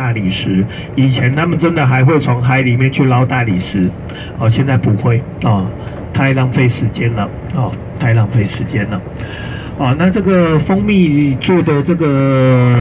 大理石。以前他们真的还会从海里面去捞大理石。哦现在不会。哦太浪费时间了。哦太浪费时间了。哦那这个蜂蜜做的这个